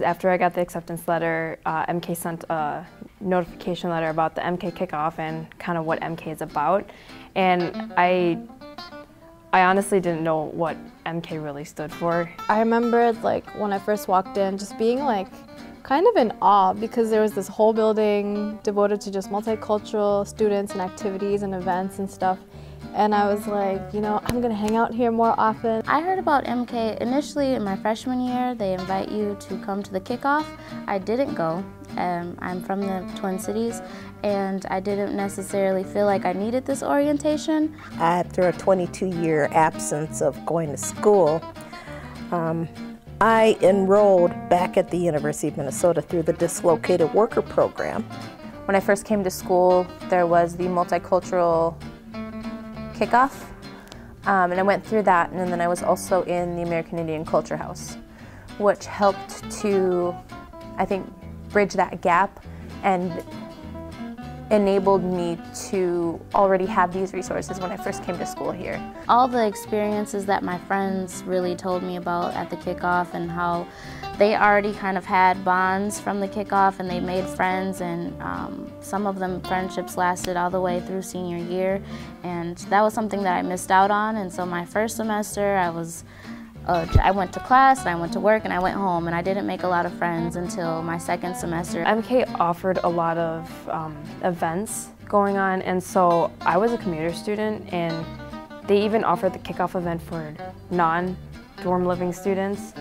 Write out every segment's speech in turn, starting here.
After I got the acceptance letter, uh, MK sent a notification letter about the MK kickoff and kind of what MK is about. And I, I honestly didn't know what MK really stood for. I remember like when I first walked in, just being like kind of in awe because there was this whole building devoted to just multicultural students and activities and events and stuff. And I was like, you know, I'm gonna hang out here more often. I heard about MK initially in my freshman year. They invite you to come to the kickoff. I didn't go. Um, I'm from the Twin Cities and I didn't necessarily feel like I needed this orientation. After a 22 year absence of going to school, um, I enrolled back at the University of Minnesota through the Dislocated Worker Program. When I first came to school, there was the multicultural kickoff. Um, and I went through that, and then I was also in the American Indian Culture House, which helped to, I think, bridge that gap and enabled me to already have these resources when I first came to school here. All the experiences that my friends really told me about at the kickoff and how they already kind of had bonds from the kickoff and they made friends and um, some of them friendships lasted all the way through senior year and that was something that I missed out on and so my first semester I was uh, I went to class, and I went to work, and I went home, and I didn't make a lot of friends until my second semester. MK offered a lot of um, events going on, and so I was a commuter student, and they even offered the kickoff event for non-dorm living students.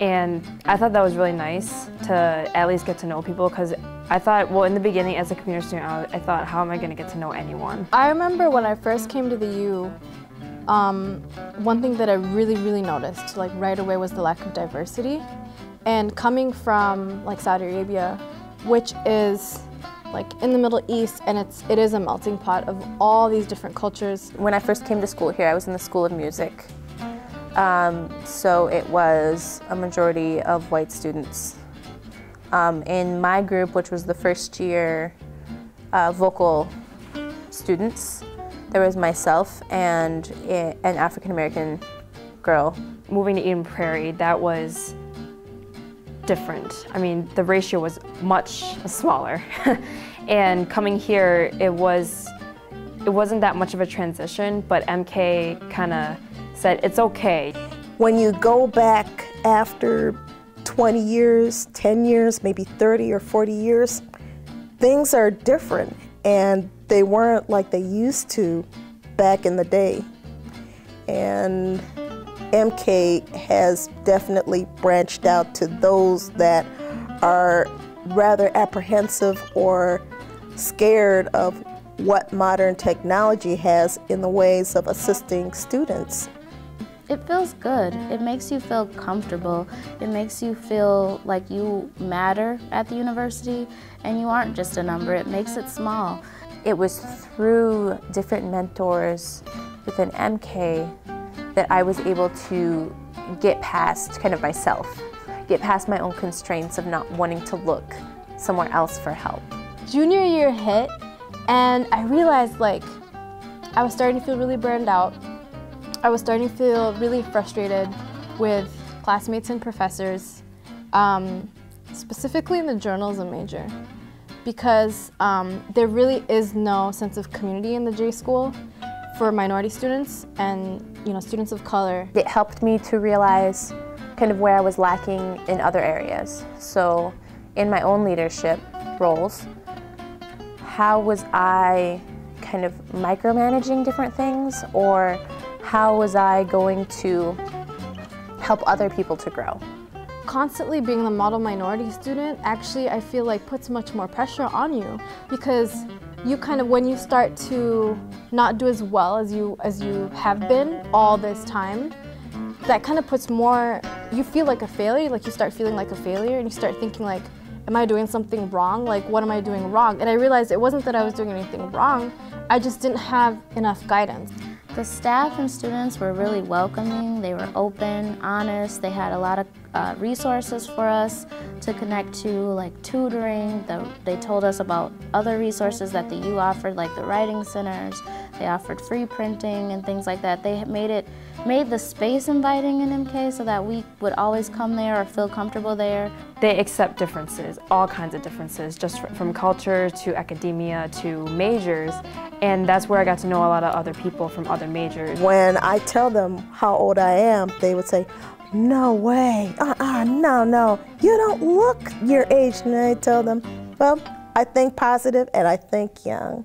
And I thought that was really nice to at least get to know people because I thought, well, in the beginning as a commuter student, I, thought, how am I going to get to know anyone? I remember when I first came to the U, um, one thing that I really, really noticed, like right away, was the lack of diversity. And coming from like Saudi Arabia, which is like in the Middle East, and it's it is a melting pot of all these different cultures. When I first came to school here, I was in the School of Music, um, so it was a majority of white students. Um, in my group, which was the first year uh, vocal students, there was myself and an African American girl. Moving to Eden Prairie, that was different. I mean, the ratio was much smaller. and coming here, it was it wasn't that much of a transition, but MK kind of said, it's okay. When you go back after 20 years, 10 years, maybe 30 or 40 years, things are different and they weren't like they used to back in the day. And MK has definitely branched out to those that are rather apprehensive or scared of what modern technology has in the ways of assisting students. It feels good. It makes you feel comfortable. It makes you feel like you matter at the university and you aren't just a number. It makes it small. It was through different mentors within MK that I was able to get past kind of myself, get past my own constraints of not wanting to look somewhere else for help. Junior year hit and I realized like I was starting to feel really burned out I was starting to feel really frustrated with classmates and professors, um, specifically in the journalism major, because um, there really is no sense of community in the J school for minority students and you know students of color. It helped me to realize kind of where I was lacking in other areas. So in my own leadership roles, how was I kind of micromanaging different things or how was I going to help other people to grow? Constantly being the model minority student actually I feel like puts much more pressure on you because you kind of when you start to not do as well as you as you have been all this time that kind of puts more you feel like a failure like you start feeling like a failure and you start thinking like am I doing something wrong? Like what am I doing wrong? And I realized it wasn't that I was doing anything wrong I just didn't have enough guidance the staff and students were really welcoming. They were open, honest. They had a lot of uh, resources for us to connect to, like tutoring. The, they told us about other resources that the U offered, like the writing centers. They offered free printing and things like that. They made it made the space inviting in MK so that we would always come there or feel comfortable there. They accept differences, all kinds of differences, just from culture to academia to majors, and that's where I got to know a lot of other people from other majors. When I tell them how old I am, they would say, no way, uh-uh, no, no, you don't look your age. And I tell them, well, I think positive and I think young.